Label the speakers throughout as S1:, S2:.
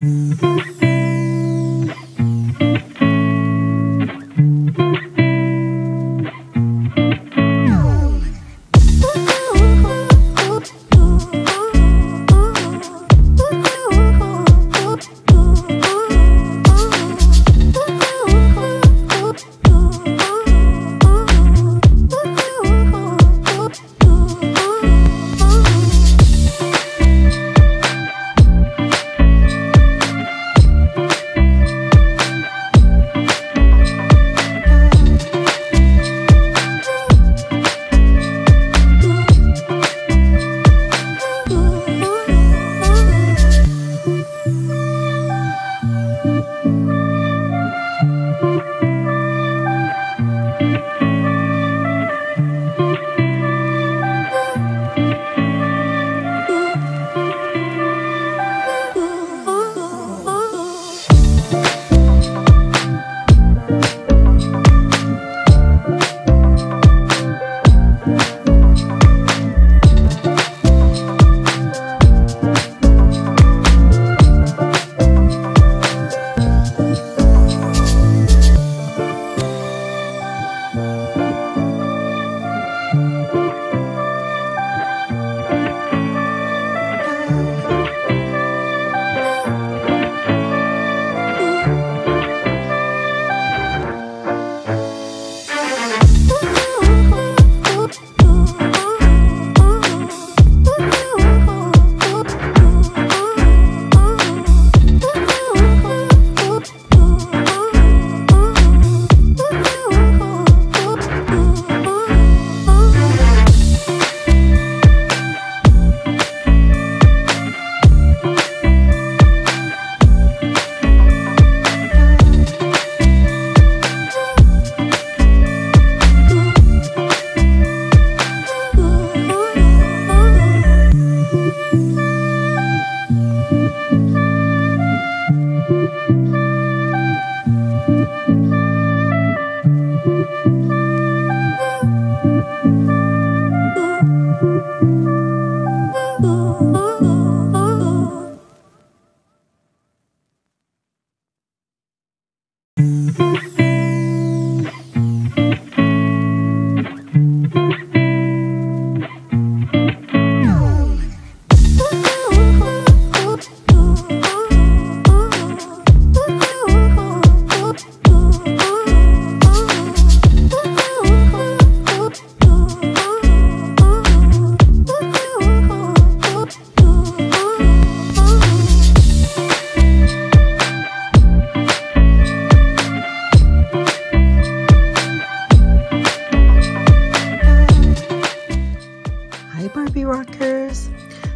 S1: Música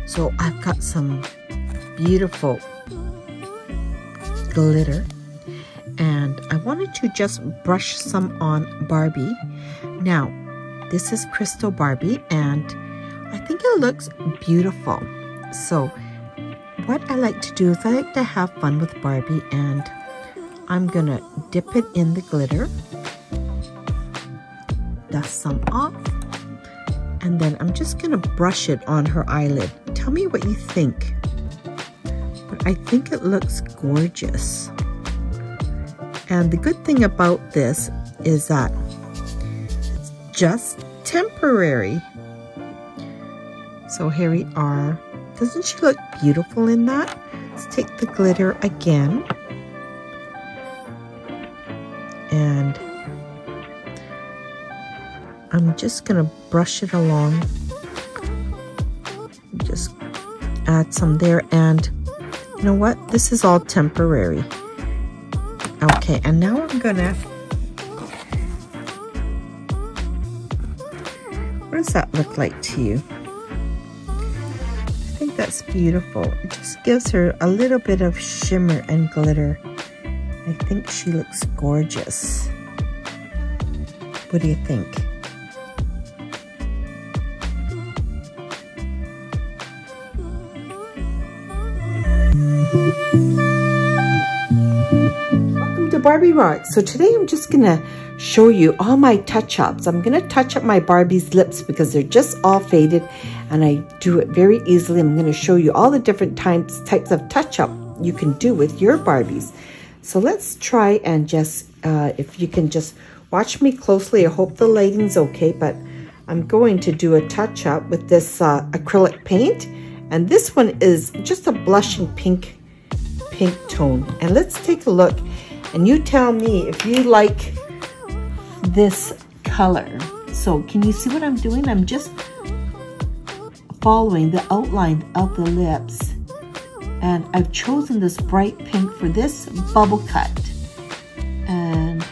S1: So I've got some beautiful glitter and I wanted to just brush some on Barbie. Now, this is Crystal Barbie and I think it looks beautiful. So what I like to do is I like to have fun with Barbie and I'm gonna dip it in the glitter, dust some off, and then I'm just gonna brush it on her eyelid. Tell me what you think. But I think it looks gorgeous. And the good thing about this is that it's just temporary. So here we are. Doesn't she look beautiful in that? Let's take the glitter again. And I'm just to brush it along. Just add some there. And you know what? This is all temporary. Okay, and now I'm to... What does that look like to you? I think that's beautiful. It just gives her a little bit of shimmer and glitter. I think she looks gorgeous. What do you think? Barbie Rocks. So today I'm just going to show you all my touch-ups. I'm going to touch up my Barbie's lips because they're just all faded and I do it very easily. I'm going to show you all the different types, types of touch-up you can do with your Barbies. So let's try and just, uh, if you can just watch me closely. I hope the lighting's okay, but I'm going to do a touch up with this uh, acrylic paint. And this one is just a blushing pink, pink tone. And let's take a look. And you tell me if you like this color. So can you see what I'm doing? I'm just following the outline of the lips. And I've chosen this bright pink for this bubble cut. And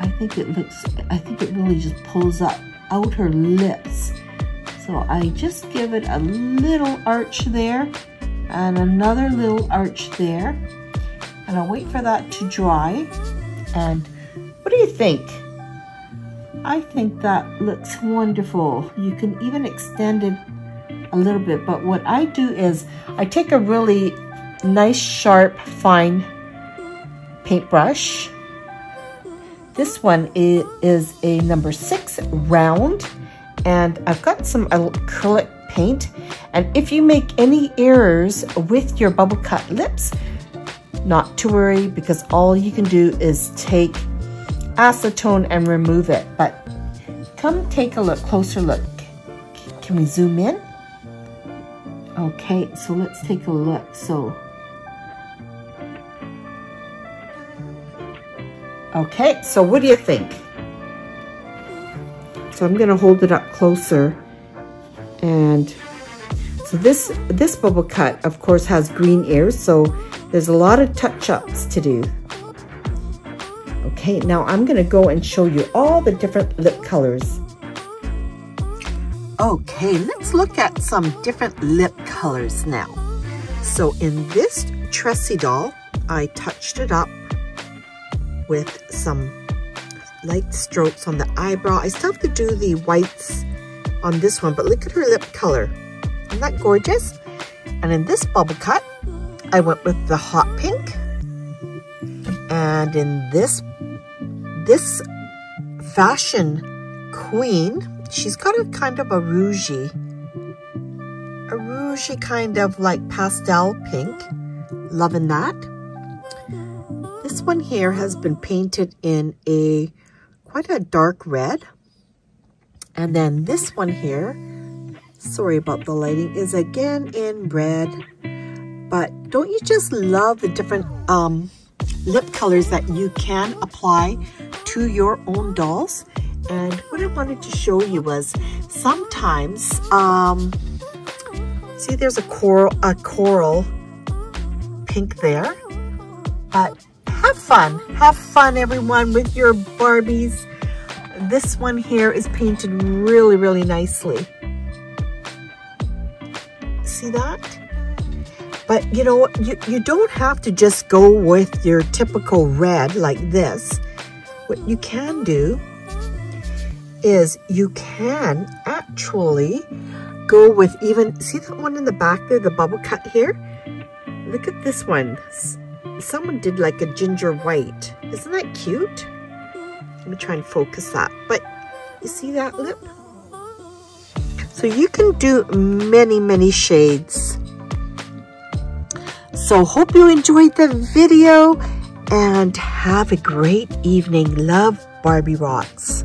S1: I think it looks, I think it really just pulls up out her lips. So I just give it a little arch there and another little arch there. And I'll wait for that to dry. And what do you think? I think that looks wonderful. You can even extend it a little bit, but what I do is I take a really nice, sharp, fine paintbrush. This one is a number six round, and I've got some acrylic paint. And if you make any errors with your bubble cut lips, not to worry because all you can do is take acetone and remove it. But come take a look, closer look. Can we zoom in? Okay, so let's take a look. So, okay, so what do you think? So I'm gonna hold it up closer and so this this bubble cut of course has green ears so there's a lot of touch-ups to do Okay, now I'm going to go and show you all the different lip colors. Okay, let's look at some different lip colors now. So in this Tressy doll, I touched it up with some light strokes on the eyebrow. I still have to do the whites on this one, but look at her lip color. Isn't that gorgeous? And in this bubble cut, I went with the hot pink. And in this this fashion queen, she's got a kind of a rougey, a rougey kind of like pastel pink. Loving that. This one here has been painted in a quite a dark red. And then this one here, sorry about the lighting, is again in red. But don't you just love the different um, lip colors that you can apply to your own dolls. And what I wanted to show you was sometimes, um, see there's a coral, a coral pink there, but have fun. Have fun everyone with your Barbies. This one here is painted really, really nicely. See that? But you know, you, you don't have to just go with your typical red like this. What you can do is you can actually go with even, see that one in the back there, the bubble cut here? Look at this one. Someone did like a ginger white. Isn't that cute? Let me try and focus that. But you see that lip? So you can do many, many shades. So hope you enjoyed the video and have a great evening. Love Barbie Rocks.